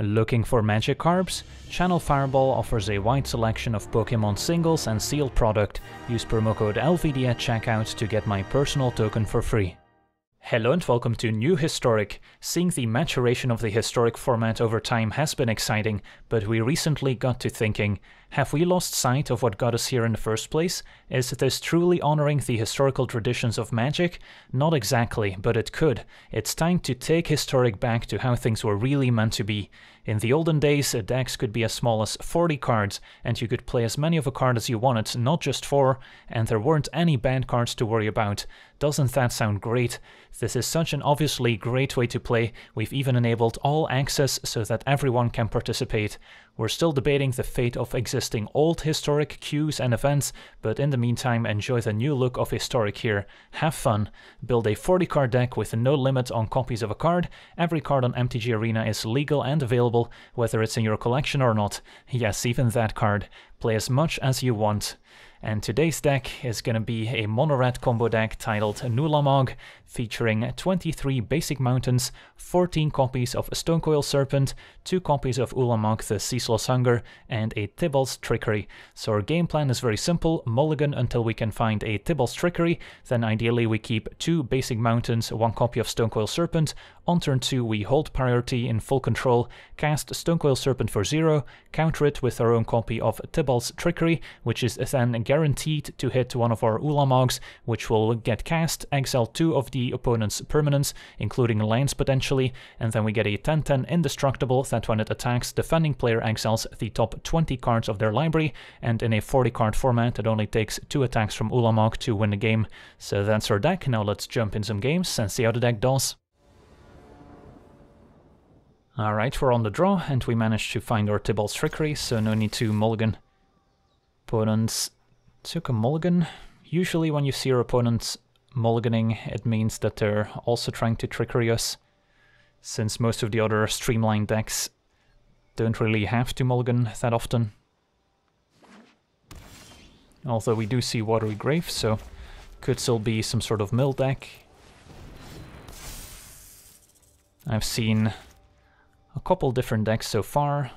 Looking for magic carbs? Channel Fireball offers a wide selection of Pokemon singles and sealed product. Use promo code LVD at checkout to get my personal token for free. Hello and welcome to New Historic. Seeing the maturation of the historic format over time has been exciting, but we recently got to thinking, have we lost sight of what got us here in the first place? Is this truly honoring the historical traditions of Magic? Not exactly, but it could. It's time to take Historic back to how things were really meant to be. In the olden days, a dex could be as small as 40 cards, and you could play as many of a card as you wanted, not just 4, and there weren't any banned cards to worry about. Doesn't that sound great? This is such an obviously great way to play, we've even enabled all access so that everyone can participate. We're still debating the fate of existing old historic queues and events, but in the meantime enjoy the new look of historic here. Have fun. Build a 40 card deck with no limit on copies of a card. Every card on MTG Arena is legal and available, whether it's in your collection or not. Yes, even that card. Play as much as you want. And today's deck is going to be a mono-red combo deck titled Newlamog, featuring 23 basic mountains, 14 copies of Stonecoil Serpent, 2 copies of Ulamog the Ceaseless Hunger, and a Tibalt's Trickery. So our game plan is very simple, mulligan until we can find a Tibalt's Trickery, then ideally we keep 2 basic mountains, 1 copy of Stonecoil Serpent, on turn 2 we hold priority in full control, cast Stonecoil Serpent for 0, counter it with our own copy of Tibalt's Trickery, which is then guaranteed to hit one of our Ulamogs, which will get cast, exile 2 of the opponent's permanents, including lands potentially, and then we get a 10-10 indestructible that when it attacks, defending player exiles the top 20 cards of their library, and in a 40 card format it only takes 2 attacks from Ulamog to win the game. So that's our deck, now let's jump in some games and see how the deck does. Alright, we're on the draw, and we managed to find our Tibalt's Trickery, so no need to mulligan. Opponents took a mulligan. Usually when you see your opponents mulliganing, it means that they're also trying to trickery us, since most of the other streamlined decks don't really have to mulligan that often. Although we do see Watery Grave, so could still be some sort of mill deck. I've seen a couple different decks so far.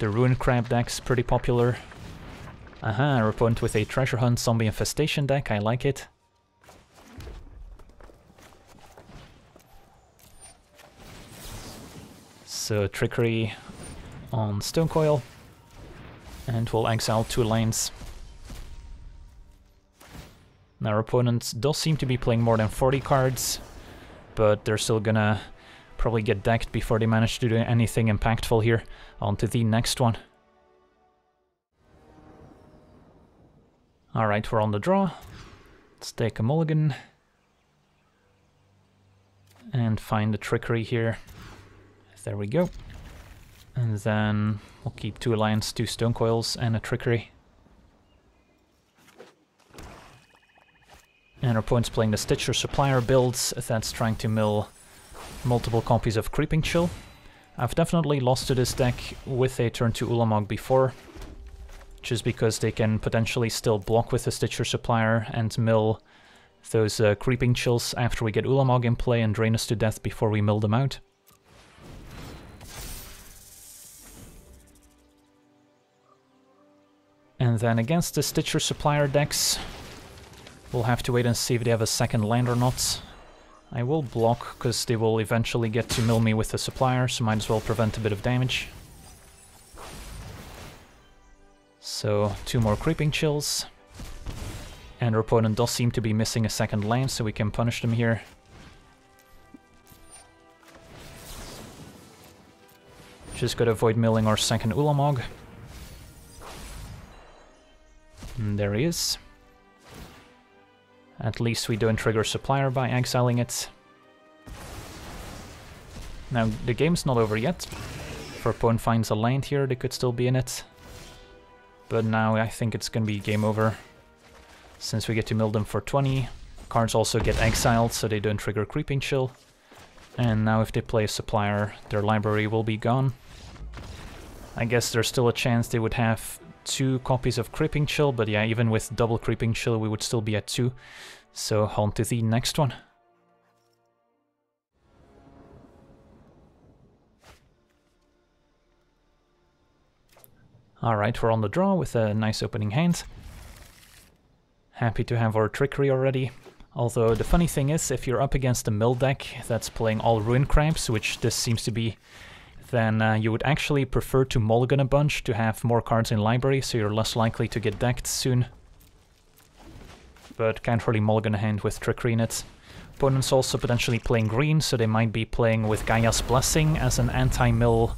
The Ruin Crab deck's pretty popular. Aha, our opponent with a Treasure Hunt Zombie Infestation deck, I like it. So Trickery on Stonecoil, and we'll exile two lanes. Now our opponent does seem to be playing more than 40 cards, but they're still gonna probably get decked before they manage to do anything impactful here. On to the next one. Alright, we're on the draw. Let's take a mulligan. And find the trickery here. There we go. And then we'll keep two alliance, two stone coils, and a trickery. And our opponent's playing the Stitcher Supplier builds that's trying to mill multiple copies of Creeping Chill. I've definitely lost to this deck with a turn to Ulamog before, just because they can potentially still block with the Stitcher Supplier and mill those uh, Creeping Chills after we get Ulamog in play and drain us to death before we mill them out. And then against the Stitcher Supplier decks, we'll have to wait and see if they have a second land or not. I will block, because they will eventually get to mill me with the Supplier, so might as well prevent a bit of damage. So, two more Creeping Chills. And our opponent does seem to be missing a second land, so we can punish them here. Just gotta avoid milling our second Ulamog. Hmm, there he is. At least we don't trigger Supplier by exiling it. Now, the game's not over yet. If our opponent finds a land here, they could still be in it. But now I think it's gonna be game over. Since we get to mill them for 20. Cards also get exiled, so they don't trigger Creeping Chill. And now if they play Supplier, their library will be gone. I guess there's still a chance they would have two copies of Creeping Chill, but yeah, even with double Creeping Chill we would still be at two. So on to the next one. Alright, we're on the draw with a nice opening hand. Happy to have our trickery already. Although the funny thing is, if you're up against a mill deck that's playing all ruin crabs, which this seems to be, then uh, you would actually prefer to mulligan a bunch to have more cards in library, so you're less likely to get decked soon. But can't really mulligan a hand with trickery in it. Opponent's also potentially playing green, so they might be playing with Gaia's Blessing as an anti-mill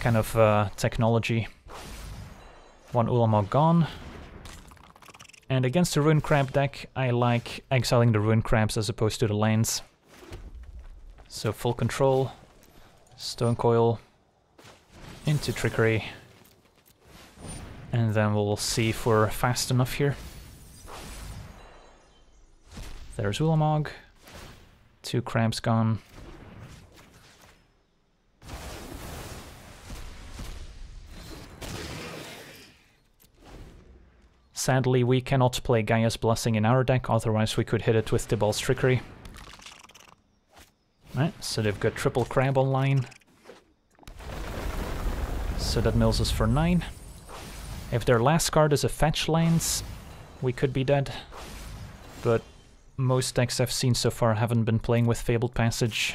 kind of uh, technology. One Ulamog gone. And against the Ruin Crab deck, I like exiling the Ruin Crabs as opposed to the lands. So full control, Stone Coil, into Trickery, and then we'll see if we're fast enough here. There's Ulamog, two crabs gone. Sadly, we cannot play Gaia's Blessing in our deck, otherwise we could hit it with Tibalt's Trickery. Right, so they've got triple crab online. So that mills us for 9. If their last card is a fetch lands, we could be dead. But most decks I've seen so far haven't been playing with Fabled Passage.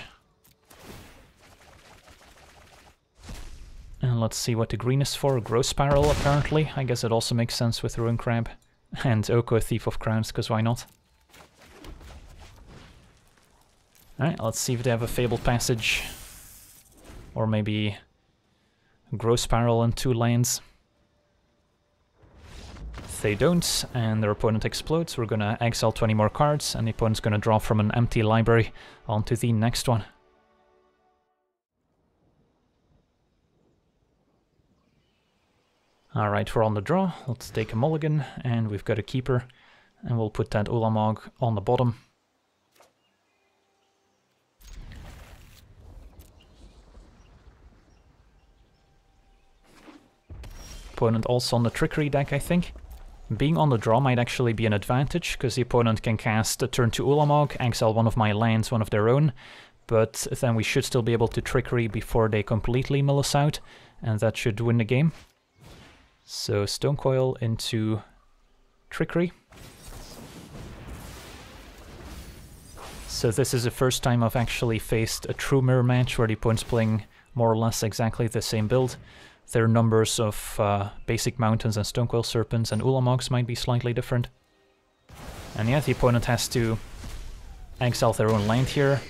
And let's see what the green is for. Growth Spiral, apparently. I guess it also makes sense with Ruin Crab. And Oko, Thief of Crowns, because why not? Alright, let's see if they have a Fabled Passage. Or maybe Growth Spiral and two lands. If they don't, and their opponent explodes, we're gonna exile 20 more cards, and the opponent's gonna draw from an empty library onto the next one. Alright, we're on the draw. Let's take a mulligan, and we've got a keeper. And we'll put that Ulamog on the bottom. Opponent also on the Trickery deck, I think. Being on the draw might actually be an advantage, because the opponent can cast a turn to Ulamog, exile one of my lands, one of their own, but then we should still be able to Trickery before they completely mill us out, and that should win the game. So Stone Coil into Trickery. So this is the first time I've actually faced a true mirror match where the opponent's playing more or less exactly the same build. Their numbers of uh, basic mountains and Stonecoil Serpents and Ulamogs might be slightly different. And yeah, the opponent has to exile their own land here.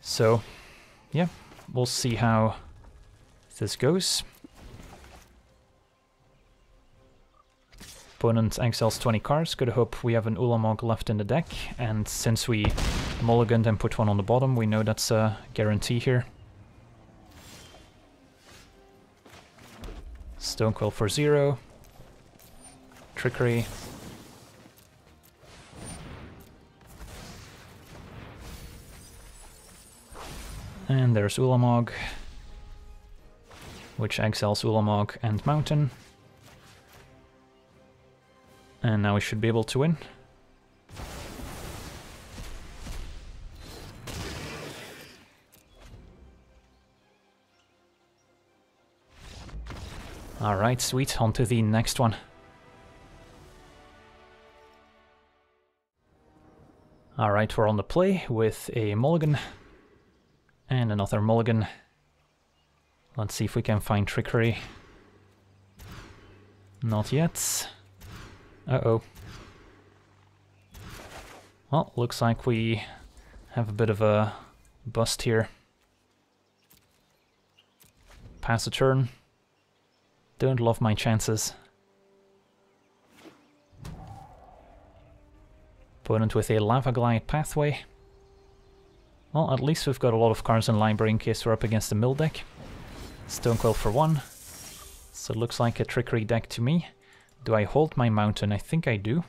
So, yeah, we'll see how this goes. Opponent exiles 20 cards, good hope we have an Ulamog left in the deck, and since we mulliganed and put one on the bottom, we know that's a guarantee here. Stonecoil for zero. Trickery. And there's Ulamog, which exiles Ulamog and Mountain. And now we should be able to win. Alright, sweet. On to the next one. Alright, we're on the play with a mulligan. And another mulligan. Let's see if we can find trickery. Not yet. Uh-oh. Well, looks like we have a bit of a bust here. Pass a turn. Don't love my chances. Opponent with a Lavaglide pathway. Well, at least we've got a lot of cards in library in case we're up against the mill deck. Stonecoil for one. So it looks like a trickery deck to me. Do I hold my mountain? I think I do.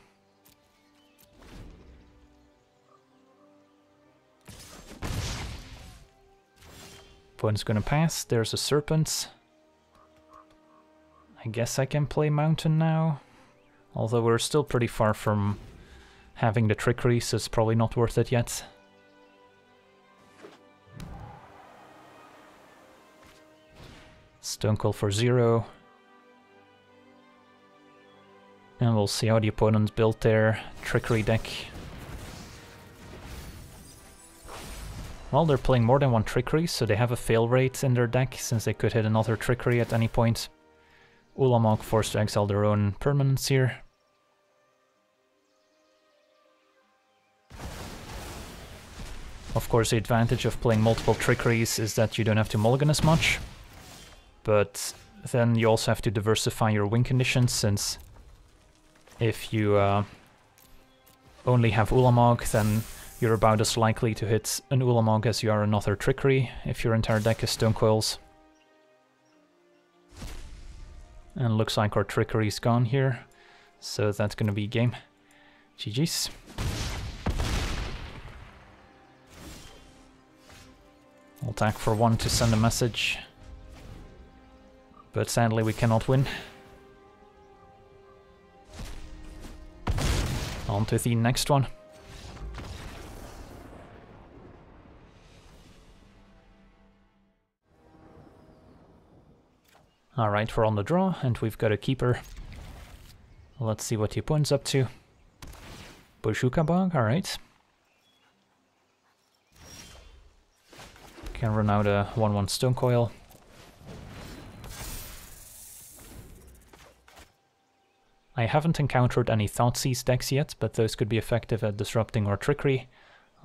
Opponent's gonna pass. There's a serpent. I guess I can play mountain now. Although we're still pretty far from having the trickery, so it's probably not worth it yet. Stonecoil for zero. And we'll see how the opponents built their trickery deck. Well, they're playing more than one trickery, so they have a fail rate in their deck, since they could hit another trickery at any point. Ulamog forced to exile their own permanents here. Of course, the advantage of playing multiple trickeries is that you don't have to mulligan as much. But then you also have to diversify your win conditions, since if you uh, only have Ulamog, then you're about as likely to hit an Ulamog as you are another Trickery if your entire deck is Stonecoils. And looks like our Trickery's gone here, so that's gonna be game. GG's. I'll attack for one to send a message. But sadly we cannot win. On to the next one. Alright, we're on the draw, and we've got a keeper. Let's see what he points up to. Bojuka Bog, alright. Can run out a 1-1 Stone Coil. I haven't encountered any Thoughtseize decks yet, but those could be effective at disrupting our trickery.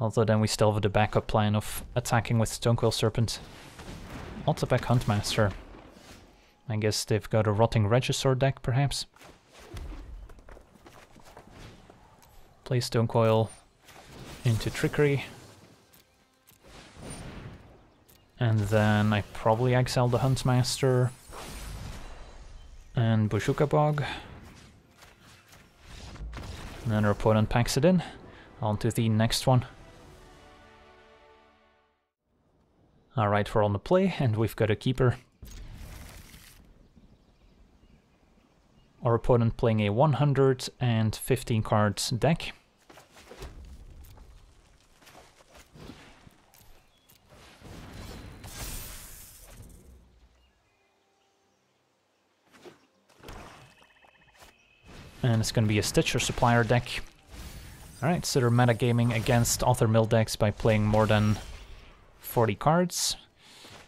Although then we still have the backup plan of attacking with Stonecoil Serpent. Also back Huntmaster. I guess they've got a Rotting Regisaur deck, perhaps? Play Stonecoil into Trickery. And then I probably exile the Huntmaster and Bojuka Bog. And then our opponent packs it in. On to the next one. Alright, we're on the play, and we've got a keeper. Our opponent playing a 115 cards deck. And it's going to be a Stitcher Supplier deck. Alright, so they're metagaming against Author Mill decks by playing more than 40 cards.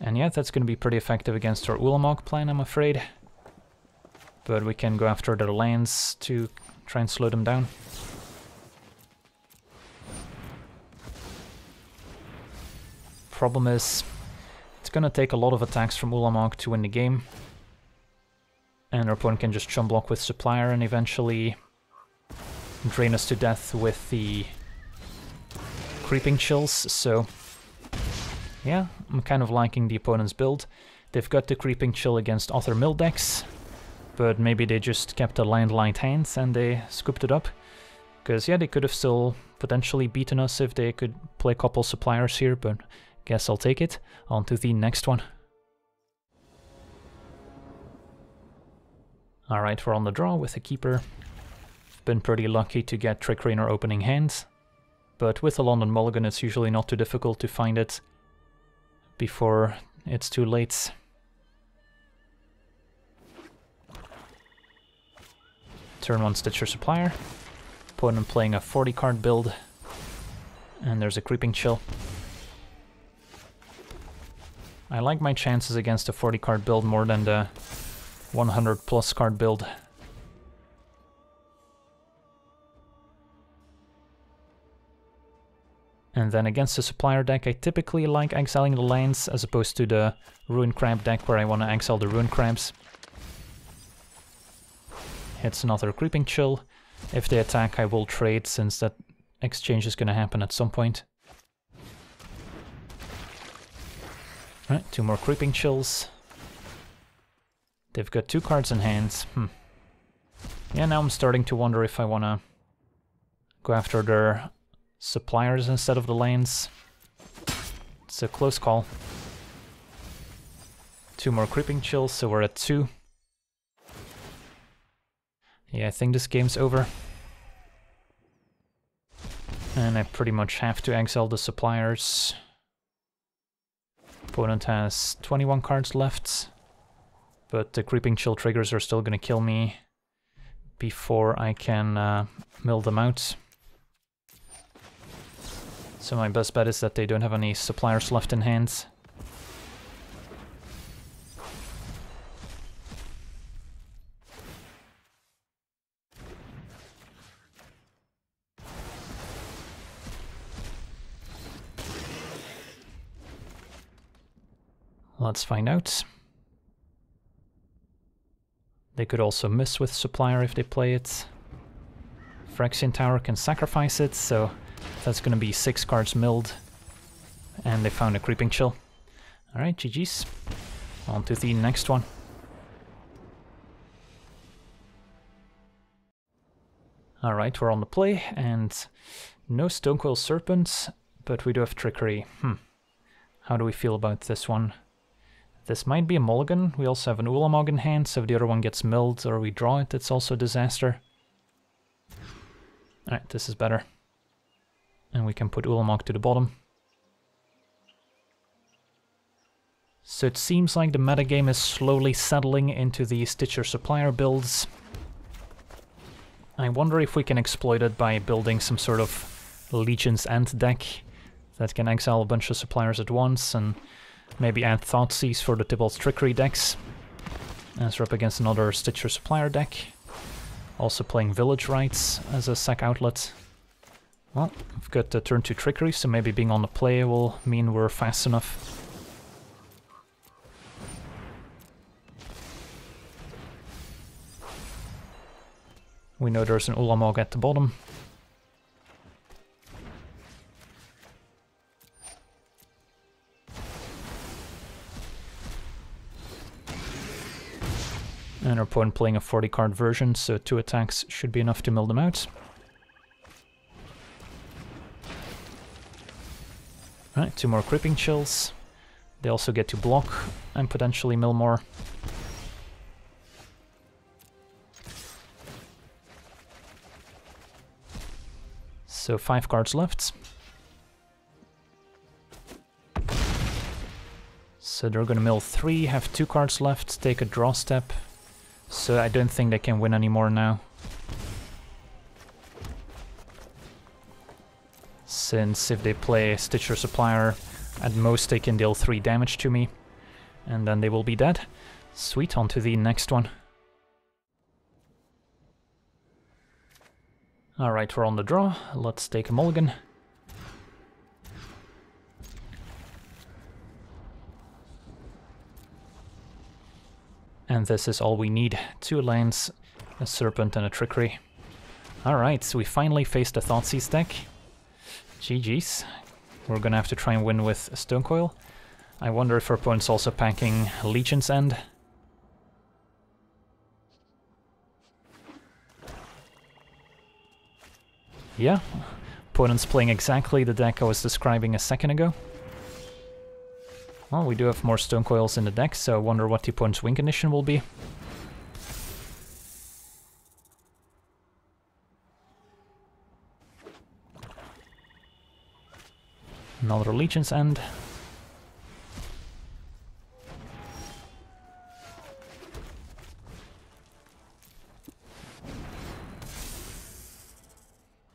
And yeah, that's going to be pretty effective against our Ulamog plan, I'm afraid. But we can go after their lands to try and slow them down. Problem is, it's gonna take a lot of attacks from Ulamog to win the game. And our opponent can just chum block with Supplier and eventually drain us to death with the Creeping Chills, so... Yeah, I'm kind of liking the opponent's build. They've got the Creeping Chill against Author Mill decks, but maybe they just kept a landline hands and they scooped it up. Because yeah, they could have still potentially beaten us if they could play a couple suppliers here, but guess I'll take it. On to the next one. Alright, we're on the draw with a keeper. Been pretty lucky to get Trickery in our opening hands, but with a London Mulligan it's usually not too difficult to find it before it's too late. Turn 1 Stitcher Supplier. Opponent playing a 40 card build. And there's a Creeping Chill. I like my chances against a 40 card build more than the 100 plus card build. And then against the supplier deck, I typically like exiling the lands as opposed to the Ruin Crab deck where I want to exile the Ruin Crabs. Hits another Creeping Chill. If they attack, I will trade, since that exchange is going to happen at some point. Right, two more Creeping Chills. They've got two cards in hand. Hmm. Yeah, now I'm starting to wonder if I want to go after their suppliers instead of the lanes. It's a close call. Two more Creeping Chills, so we're at two. Yeah, I think this game's over. And I pretty much have to exile the suppliers. Opponent has 21 cards left. But the Creeping Chill triggers are still gonna kill me before I can uh, mill them out. So my best bet is that they don't have any suppliers left in hands. Let's find out. They could also miss with Supplier if they play it. Phyrexian Tower can sacrifice it, so that's gonna be six cards milled. And they found a Creeping Chill. Alright, GG's. On to the next one. Alright, we're on the play, and no Stonecoil Serpent, but we do have Trickery. Hmm. How do we feel about this one? This might be a mulligan. We also have an Ulamog in hand, so if the other one gets milled or we draw it, it's also a disaster. Alright, this is better. And we can put Ulamog to the bottom. So it seems like the metagame is slowly settling into the Stitcher Supplier builds. I wonder if we can exploit it by building some sort of Legion's End deck that can exile a bunch of suppliers at once and Maybe add Thoughtseize for the Tibalt's Trickery decks. As we're up against another Stitcher Supplier deck. Also playing Village Rites as a sack outlet. Well, we've got the turn to Trickery, so maybe being on the play will mean we're fast enough. We know there's an Ulamog at the bottom. And our opponent playing a 40 card version, so two attacks should be enough to mill them out. Alright, two more Creeping Chills. They also get to block and potentially mill more. So five cards left. So they're gonna mill three, have two cards left, take a draw step, so I don't think they can win anymore now. Since if they play Stitcher Supplier, at most they can deal 3 damage to me. And then they will be dead. Sweet, on to the next one. Alright, we're on the draw. Let's take a mulligan. And this is all we need. Two lands, a Serpent and a Trickery. Alright, so we finally faced a Thoughtseize deck. GG's. We're gonna have to try and win with Stonecoil. I wonder if our opponent's also packing Legion's End. Yeah, opponent's playing exactly the deck I was describing a second ago. Well, we do have more stone coils in the deck, so I wonder what the opponent's win condition will be. Another Legion's End.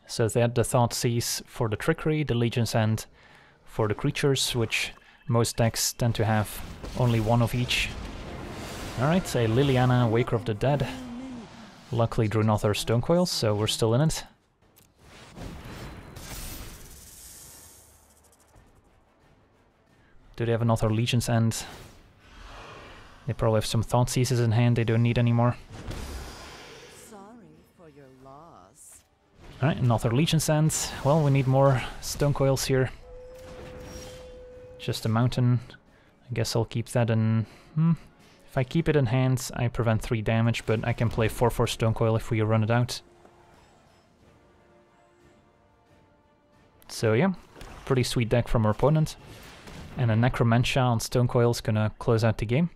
So they had the Thoughtseize for the Trickery, the Legion's End for the creatures, which most decks tend to have only one of each. Alright, a Liliana, Waker of the Dead. Luckily drew another Stonecoil, so we're still in it. Do they have another Legion's End? They probably have some Thoughtseizes in hand they don't need anymore. Alright, another Legion's End. Well, we need more Stone Coils here. Just a mountain. I guess I'll keep that in... Hmm. If I keep it in hand, I prevent 3 damage, but I can play 4-4 Stonecoil if we run it out. So yeah, pretty sweet deck from our opponent. And a Necromentia on Stonecoil is gonna close out the game.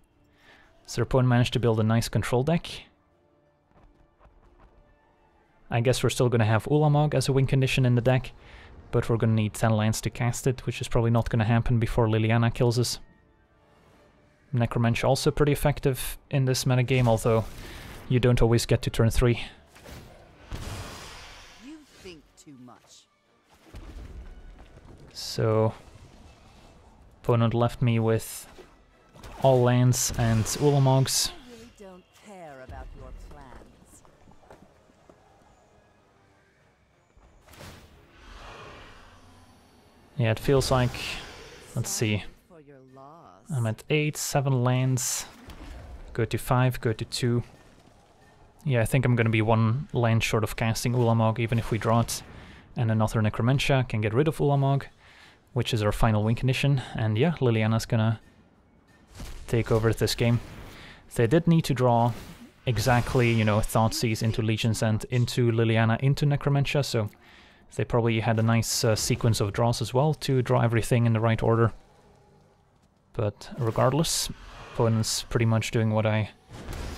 So our opponent managed to build a nice control deck. I guess we're still gonna have Ulamog as a win condition in the deck, but we're going to need 10 lands to cast it, which is probably not going to happen before Liliana kills us. Necromentia also pretty effective in this metagame, although you don't always get to turn 3. You think too much. So, opponent left me with all lands and Ulamogs. Yeah, it feels like, let's see. I'm at 8, 7 lands, go to 5, go to 2. Yeah, I think I'm gonna be one land short of casting Ulamog, even if we draw it. And another Necromentia can get rid of Ulamog, which is our final win condition. And yeah, Liliana's gonna take over this game. They did need to draw exactly, you know, Thoughtseize into Legion's End, into Liliana, into Necromentia, so they probably had a nice uh, sequence of draws as well to draw everything in the right order. But regardless, opponent's pretty much doing what I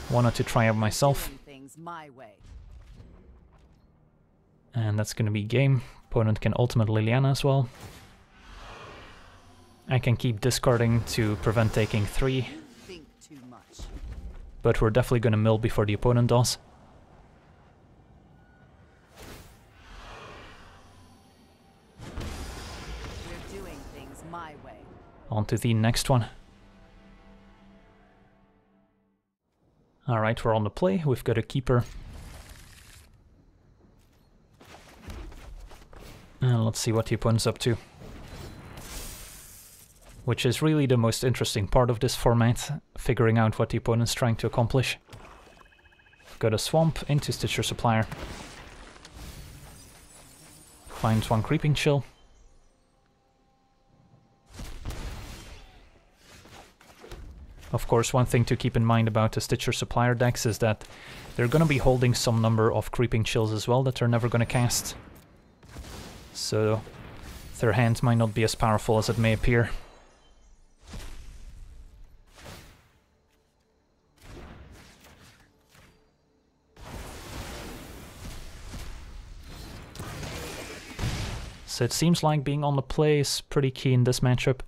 wanted to try out myself, Doing things my way. and that's gonna be game. Opponent can ultimate Liliana as well. I can keep discarding to prevent taking 3, think too much. but we're definitely gonna mill before the opponent does. On to the next one. Alright, we're on the play. We've got a keeper. And let's see what the opponent's up to. Which is really the most interesting part of this format, figuring out what the opponent's trying to accomplish. Got a swamp into Stitcher Supplier. Finds one Creeping Chill. Of course, one thing to keep in mind about the Stitcher Supplier decks is that they're going to be holding some number of Creeping Chills as well that they're never going to cast. So their hand might not be as powerful as it may appear. So it seems like being on the play is pretty key in this matchup.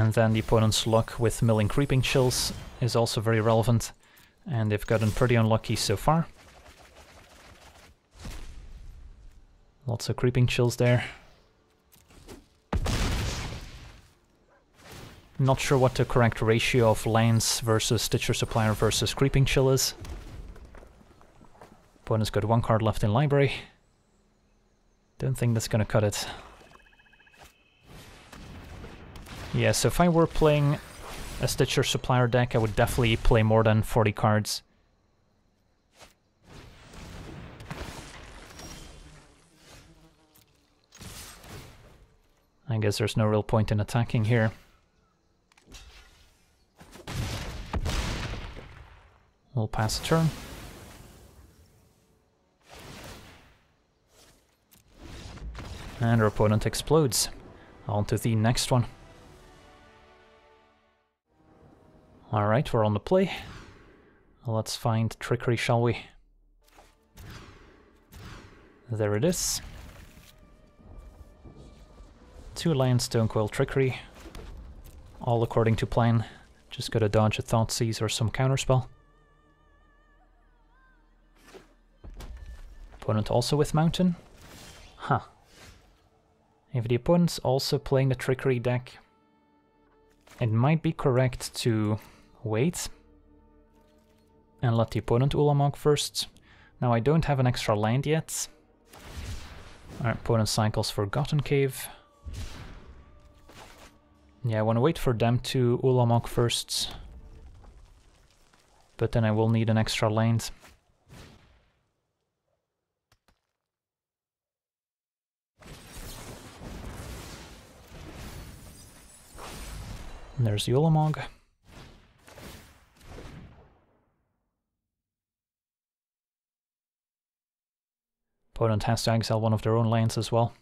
And then the opponent's luck with milling creeping chills is also very relevant. And they've gotten pretty unlucky so far. Lots of creeping chills there. Not sure what the correct ratio of lands versus Stitcher Supplier versus creeping chill is. Opponent's got one card left in library. Don't think that's gonna cut it. Yeah, so if I were playing a Stitcher Supplier deck, I would definitely play more than 40 cards. I guess there's no real point in attacking here. We'll pass a turn. And our opponent explodes. On to the next one. Alright, we're on the play. Let's find trickery, shall we? There it is. Two land Stonecoil Trickery. All according to plan. Just gotta dodge a Thoughtseize or some counterspell. Opponent also with Mountain? Huh. If the opponent's also playing the Trickery deck, it might be correct to wait and let the opponent Ulamog first. Now I don't have an extra land yet. Our opponent cycles Forgotten Cave. Yeah, I want to wait for them to Ulamog first. But then I will need an extra land. And there's the Ulamog. Opponent has to exile one of their own lands as well.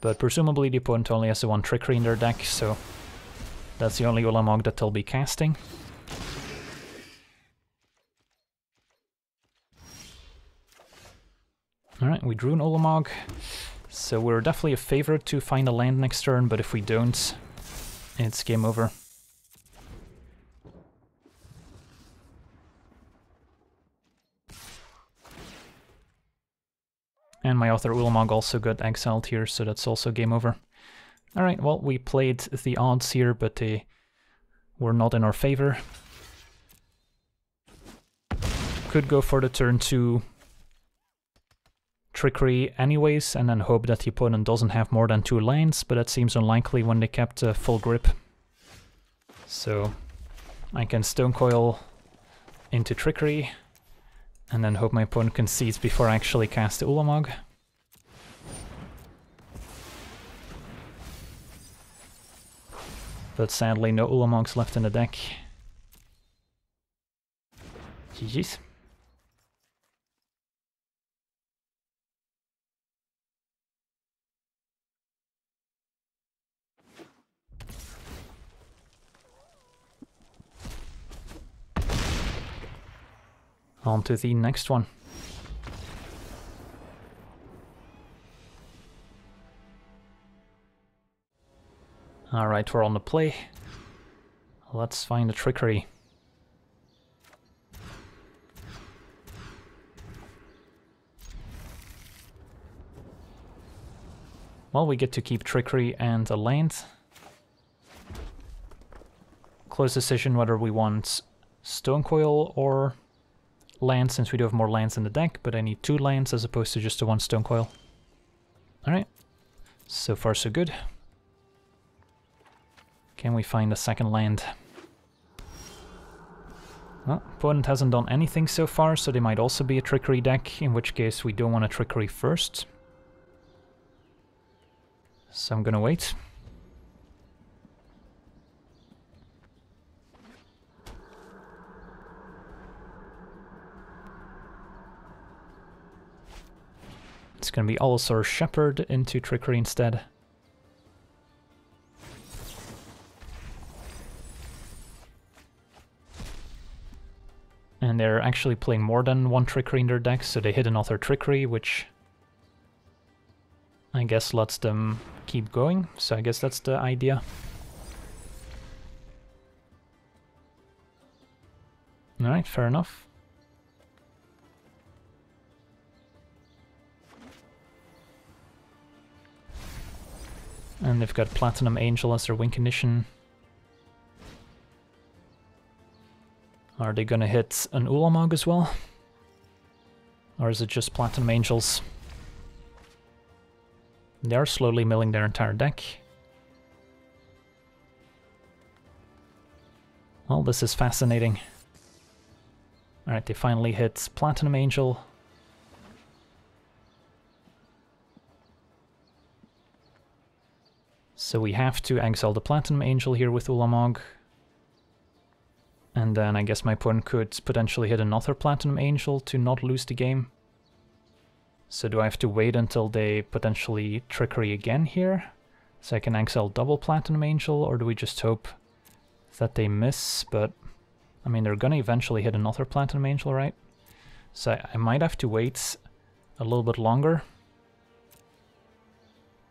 But presumably the opponent only has the one Trickery in their deck, so that's the only Ulamog that they'll be casting. Alright, we drew an Ulamog. So we're definitely a favorite to find a land next turn, but if we don't, it's game over. And my author Ulamog also got exiled here, so that's also game over. Alright, well, we played the odds here, but they were not in our favor. Could go for the turn 2 trickery anyways, and then hope that the opponent doesn't have more than two lands, but that seems unlikely when they kept a full grip. So I can Stone Coil into trickery, and then hope my opponent concedes before I actually cast the Ulamog. But sadly no Ulamogs left in the deck. GG's. On to the next one. Alright, we're on the play. Let's find the trickery. Well, we get to keep trickery and a land. Close decision whether we want Stone Coil or land since we do have more lands in the deck, but I need two lands as opposed to just the one stone coil. Alright, so far so good. Can we find a second land? Well, opponent hasn't done anything so far, so they might also be a trickery deck, in which case we don't want a trickery first. So I'm gonna wait. Going to be Olisar Shepherd into Trickery instead. And they're actually playing more than one Trickery in their deck, so they hit another Trickery, which I guess lets them keep going, so I guess that's the idea. Alright, fair enough. And they've got Platinum Angel as their win condition. Are they gonna hit an Ulamog as well? Or is it just Platinum Angels? They are slowly milling their entire deck. Well, this is fascinating. Alright, they finally hit Platinum Angel. So we have to exile the Platinum Angel here with Ulamog. And then I guess my opponent could potentially hit another Platinum Angel to not lose the game. So do I have to wait until they potentially Trickery again here? So I can exile double Platinum Angel, or do we just hope that they miss? But, I mean, they're gonna eventually hit another Platinum Angel, right? So I might have to wait a little bit longer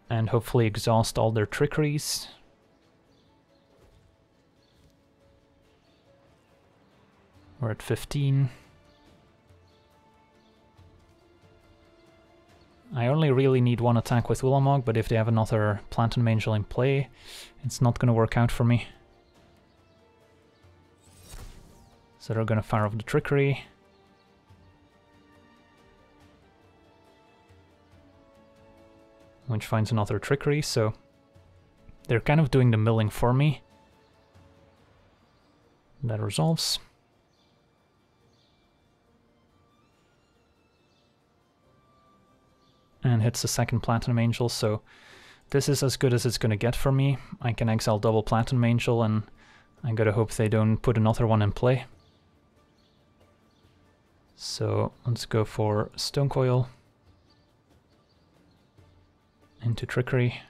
and hopefully exhaust all their trickeries. We're at 15. I only really need one attack with Ulamog, but if they have another Platinum Angel in play, it's not going to work out for me. So they're going to fire off the Trickery. Which finds another trickery, so they're kind of doing the milling for me. That resolves. And hits the second Platinum Angel, so this is as good as it's gonna get for me. I can exile double Platinum Angel and I gotta hope they don't put another one in play. So let's go for Stone Coil into trickery.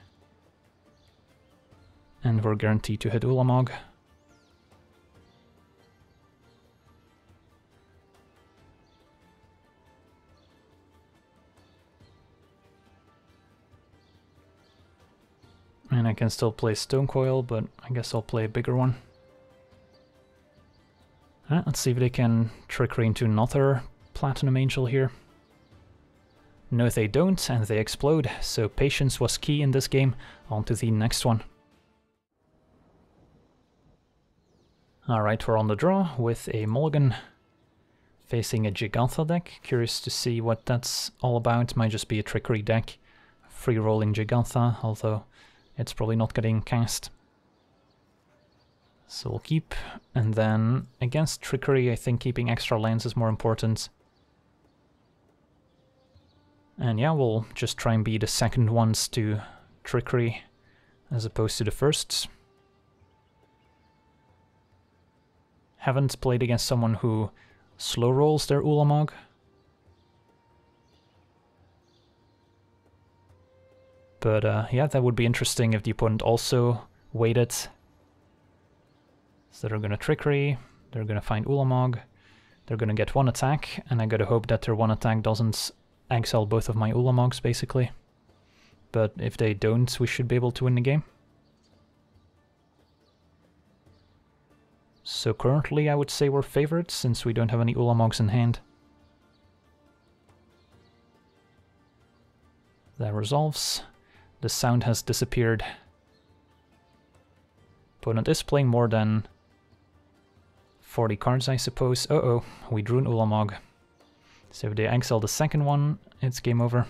And we're guaranteed to hit Ulamog. And I can still play Stone Coil, but I guess I'll play a bigger one. Right, let's see if they can trickery into another Platinum Angel here. No, they don't, and they explode, so patience was key in this game. On to the next one. Alright, we're on the draw with a Mulligan facing a Jegantha deck. Curious to see what that's all about. Might just be a trickery deck. Free rolling Jegantha, although it's probably not getting cast. So we'll keep, and then against trickery I think keeping extra lands is more important. And yeah, we'll just try and be the second ones to trickery as opposed to the first. Haven't played against someone who slow rolls their Ulamog. But uh, yeah, that would be interesting if the opponent also waited. So they're gonna Trickery, they're gonna find Ulamog, they're gonna get one attack, and I gotta hope that their one attack doesn't exile both of my Ulamogs, basically. But if they don't, we should be able to win the game. So currently I would say we're favorites, since we don't have any Ulamogs in hand. That resolves. The sound has disappeared. Opponent is playing more than 40 cards, I suppose. Uh-oh, we drew an Ulamog. So if they exile the second one, it's game over.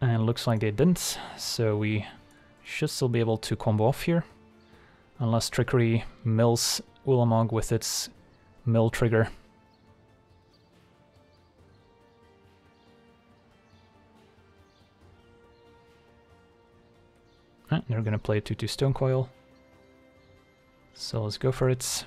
And looks like they didn't, so we should still be able to combo off here. Unless Trickery mills Ulamog with its mill trigger. Ah, they're gonna play a 2-2 Stone Coil. So let's go for it.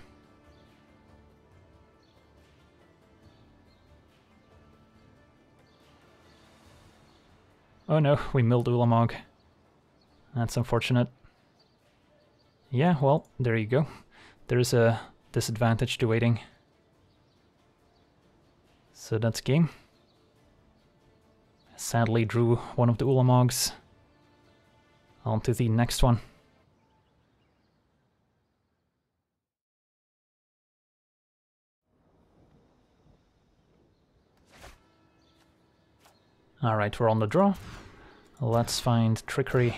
Oh no, we milled Ulamog. That's unfortunate. Yeah, well, there you go. There's a disadvantage to waiting. So that's game. Sadly drew one of the Ulamogs. On to the next one. Alright, we're on the draw. Let's find Trickery.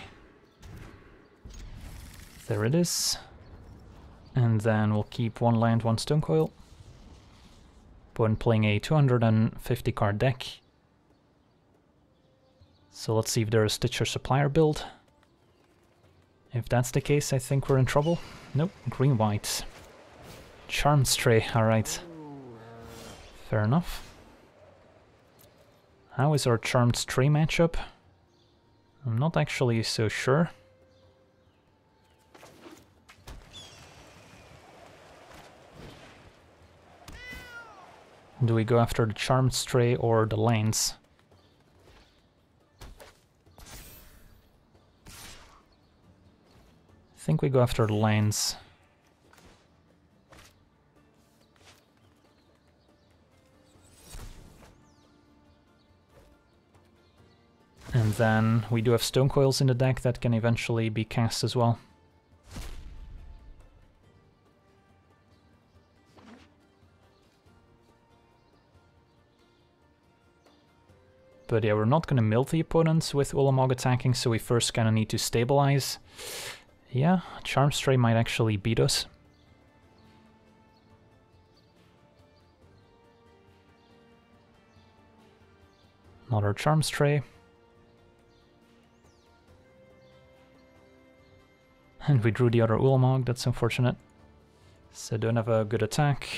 There it is. And then we'll keep one land, one Stone Coil. When playing a 250 card deck. So let's see if there's a Stitcher Supplier build. If that's the case, I think we're in trouble. Nope, green-white. Charmed Stray, alright. Fair enough. How is our Charmed Stray matchup? I'm not actually so sure. Do we go after the Charmed Stray or the Lanes? I think we go after the Lanes. And then we do have Stone Coils in the deck that can eventually be cast as well. But yeah, we're not going to mill the opponents with Ulamog attacking, so we first kind of need to stabilize. Yeah, Charm Stray might actually beat us. Another Charm And we drew the other Ulamog, that's unfortunate. So don't have a good attack.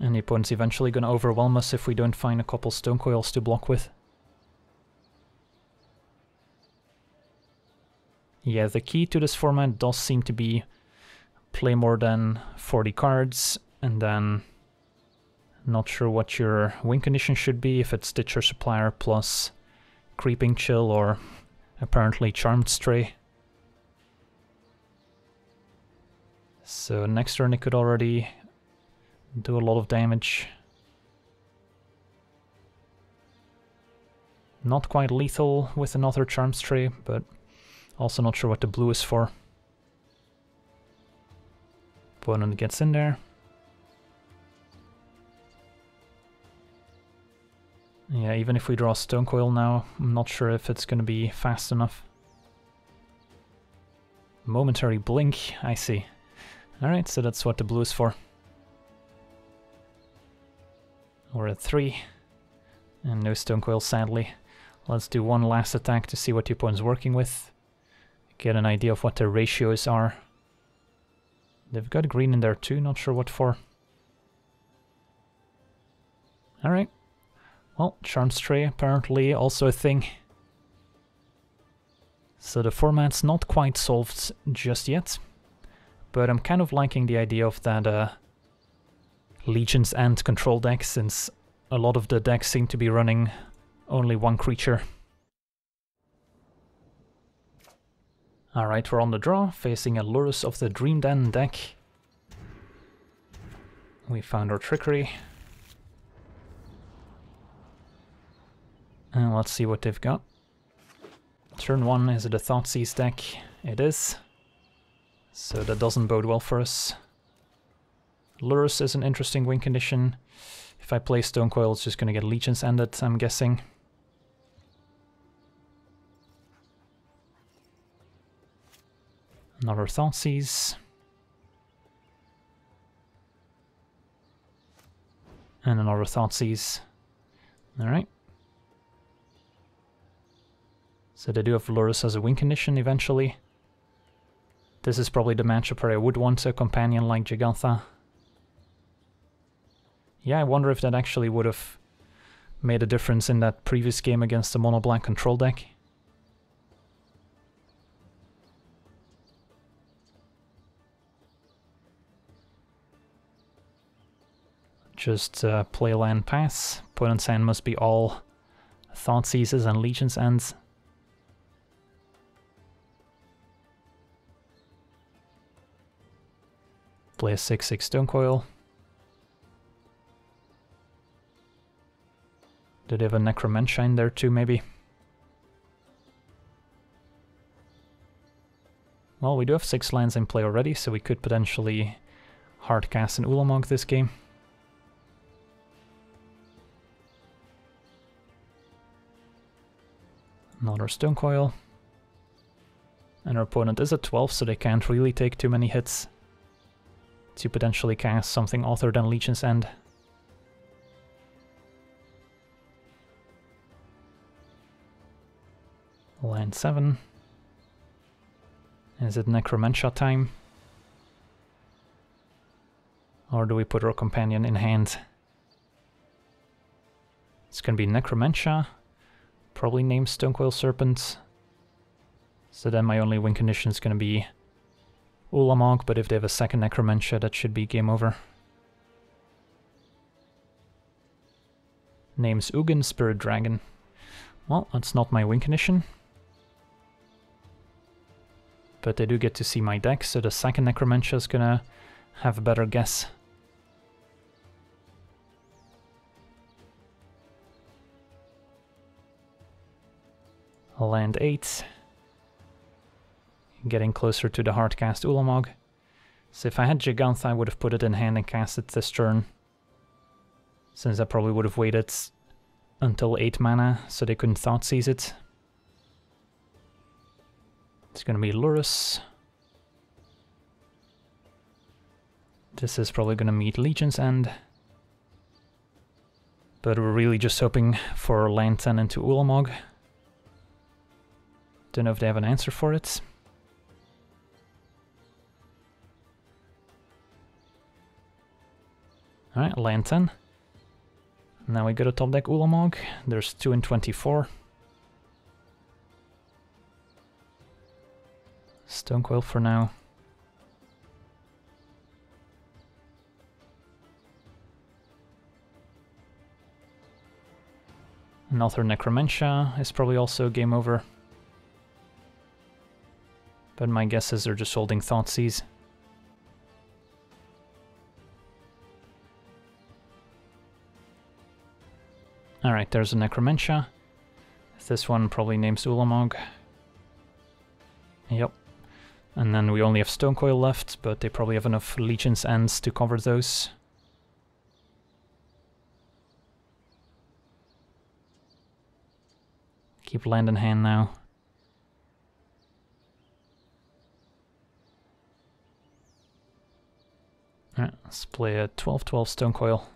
And the opponent's eventually going to overwhelm us if we don't find a couple Stone Coils to block with. Yeah, the key to this format does seem to be play more than 40 cards, and then not sure what your win condition should be, if it's Stitcher Supplier plus Creeping Chill or apparently Charmed Stray. So next turn it could already do a lot of damage. Not quite lethal with another Charmed Stray, but also not sure what the blue is for. Opponent gets in there. Yeah, even if we draw Stone Coil now, I'm not sure if it's going to be fast enough. Momentary blink, I see. Alright, so that's what the blue is for. We're at 3. And no Stone Coil, sadly. Let's do one last attack to see what the opponent's working with. Get an idea of what their ratios are. They've got green in there too, not sure what for. Alright. Well, Charmed Stray apparently also a thing. So the format's not quite solved just yet. But I'm kind of liking the idea of that uh, Legion's End control deck, since a lot of the decks seem to be running only one creature. Alright, we're on the draw, facing a Lurrus of the Dream Den deck. We found our trickery. And let's see what they've got. Turn 1, is it a Thoughtseize deck? It is. So that doesn't bode well for us. Lurrus is an interesting win condition. If I play Stone Coil, it's just going to get Legion's Ended, I'm guessing. Another Thoughtseize. And another Thoughtseize. Alright. So they do have Lurrus as a win condition eventually. This is probably the matchup where I would want a companion like Jegantha. Yeah, I wonder if that actually would have made a difference in that previous game against the mono black control deck. Just uh, play land pass. Opponent's hand must be all Thoughtseizes and Legion's Ends. Play a 6-6 Stone Coil. Did they have a Necromentia in there too, maybe? Well, we do have 6 lands in play already, so we could potentially hardcast an Ulamog this game. Another Stone Coil. And our opponent is at 12, so they can't really take too many hits to potentially cast something other than Legion's End. Land 7. Is it Necromentia time? Or do we put our companion in hand? It's gonna be Necromentia. Probably name Stonecoil Serpent. So then my only win condition is gonna be Ulamog, but if they have a second Necromentia, that should be game over. Name's Ugin Spirit Dragon. Well, that's not my win condition. But they do get to see my deck, so the second Necromentia is gonna have a better guess. Land 8 getting closer to the hard cast Ulamog. So if I had Jegantha, I would have put it in hand and cast it this turn. Since I probably would have waited until 8 mana, so they couldn't Thoughtseize it. It's gonna be Lurrus. This is probably gonna meet Legion's End. But we're really just hoping for 10 into Ulamog. Don't know if they have an answer for it. Alright, Lantern. Now we go to top deck Ulamog. There's 2 and 24. Stonecoil for now. Another Necromentia is probably also game over. But my guess is they're just holding Thoughtseize. Alright, there's a Necromentia. I This one probably names Ulamog. Yep. And then we only have Stonecoil left, but they probably have enough Legion's Ends to cover those. Keep land in hand now. Alright, let's play a 12-12 Stonecoil.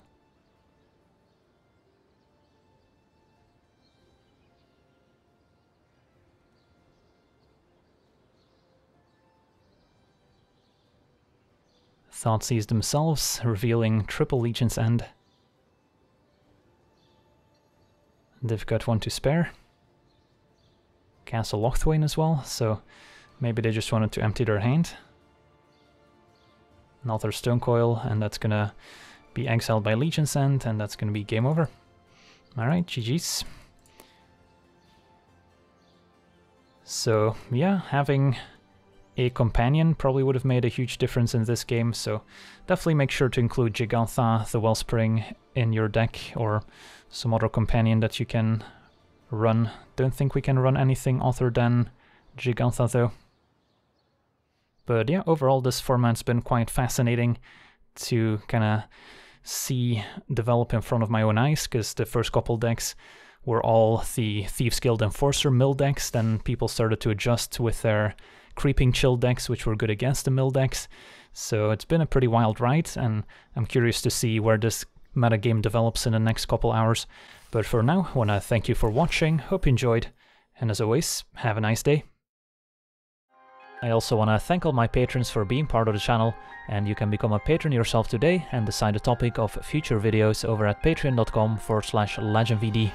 Thoughtseize themselves, revealing triple Legion's End. They've got one to spare. Castle Locthwain as well, so maybe they just wanted to empty their hand. Another Stonecoil, and that's gonna be exiled by Legion's End, and that's gonna be game over. Alright, GG's. So, yeah, having a companion probably would have made a huge difference in this game, so definitely make sure to include Jegantha, the Wellspring, in your deck, or some other companion that you can run. Don't think we can run anything other than Jegantha though. But yeah, overall this format's been quite fascinating to kind of see develop in front of my own eyes, because the first couple decks were all the Thieves Guild Enforcer mill decks, then people started to adjust with their creeping chill decks, which were good against the mill decks. So it's been a pretty wild ride, and I'm curious to see where this metagame develops in the next couple hours. But for now, I want to thank you for watching, hope you enjoyed, and as always, have a nice day. I also want to thank all my patrons for being part of the channel, and you can become a patron yourself today and decide the topic of future videos over at patreon.com forward slash legendvd.